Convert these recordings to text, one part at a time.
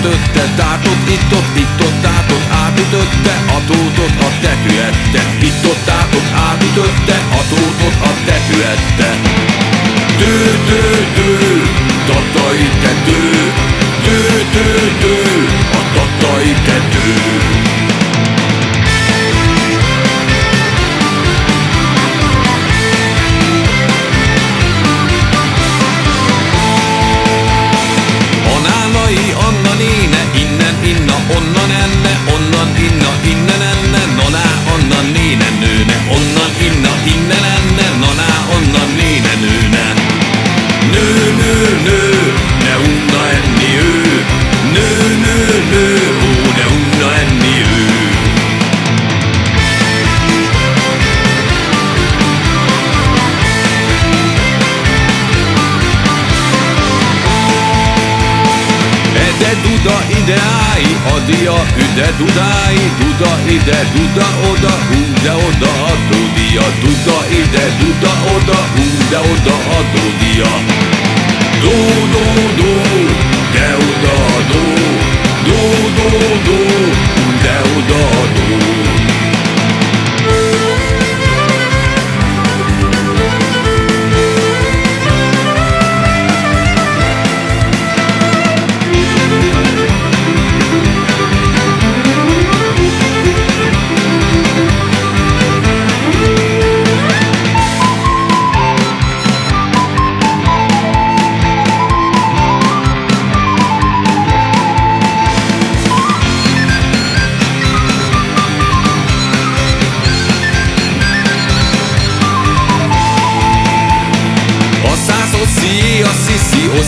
átütötte, tátott, itt-ott, itt-ott, tátott, átütötte, a tótot a tetőette, itt-ott, tátott, átütötte, a tótot a tetőette. Tő, tő, tő, tatai tető, Ede duda ide állj, adia üde dudái, duda ide, duda oda, hú de oda a dudia, duda ide, duda oda, hú de oda a dudia. Du, du, du,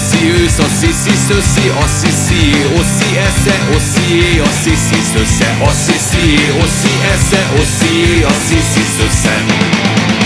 oszi ősz, a sziszi szöszi, a sziszi, oszi esze, oszi, a sziszi szösze, a sziszi, oszi esze, oszi, a sziszi szösze.